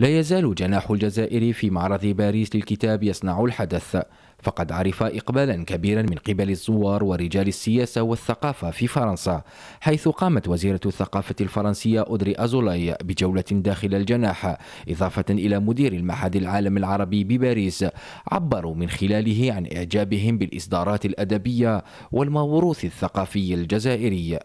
لا يزال جناح الجزائر في معرض باريس للكتاب يصنع الحدث فقد عرف إقبالا كبيرا من قبل الزوار ورجال السياسة والثقافة في فرنسا حيث قامت وزيرة الثقافة الفرنسية أودري أزولاي بجولة داخل الجناح إضافة إلى مدير المعهد العالم العربي بباريس عبروا من خلاله عن إعجابهم بالإصدارات الأدبية والموروث الثقافي الجزائري.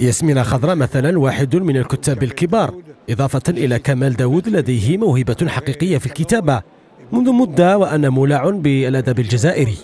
ياسمين خضراء مثلا واحد من الكتاب الكبار. إضافة إلى كمال داود لديه موهبة حقيقية في الكتابة. منذ مدة وأنا مولع بالأدب الجزائري.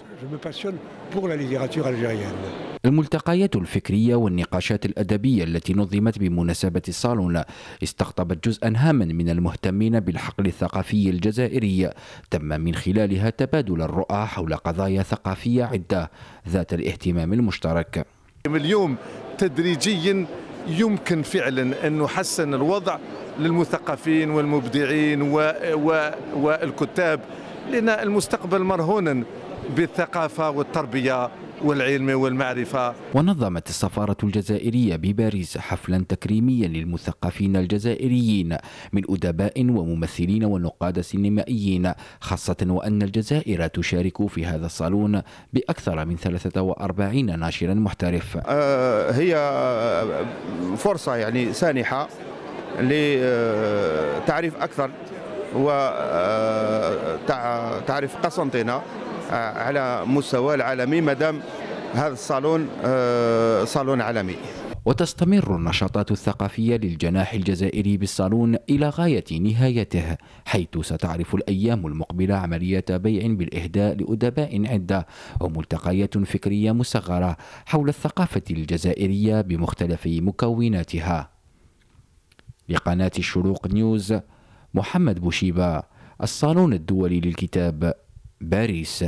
الملتقيات الفكرية والنقاشات الأدبية التي نظمت بمناسبة الصالون استقطبت جزءا هاما من المهتمين بالحقل الثقافي الجزائري. تم من خلالها تبادل الرؤى حول قضايا ثقافية عدة ذات الاهتمام المشترك. اليوم تدريجيا يمكن فعلا أن نحسن الوضع للمثقفين والمبدعين و و والكتاب لأن المستقبل مرهون بالثقافة والتربية والعلم والمعرفة. ونظمت السفارة الجزائرية بباريس حفلا تكريميا للمثقفين الجزائريين من أدباء وممثلين ونقاد سينمائيين خاصة وأن الجزائر تشارك في هذا الصالون بأكثر من 43 ناشرا محترف. آه، هي فرصة يعني سانحة لتعريف أكثر وتعرف قسنطينة على مستوى العالمي مادام هذا الصالون آه، صالون عالمي. وتستمر النشاطات الثقافية للجناح الجزائري بالصالون إلى غاية نهايته حيث ستعرف الأيام المقبلة عملية بيع بالإهداء لأدباء عدة وملتقيات فكرية مصغرة حول الثقافة الجزائرية بمختلف مكوناتها. لقناة الشروق نيوز محمد بوشيبة الصالون الدولي للكتاب باريس.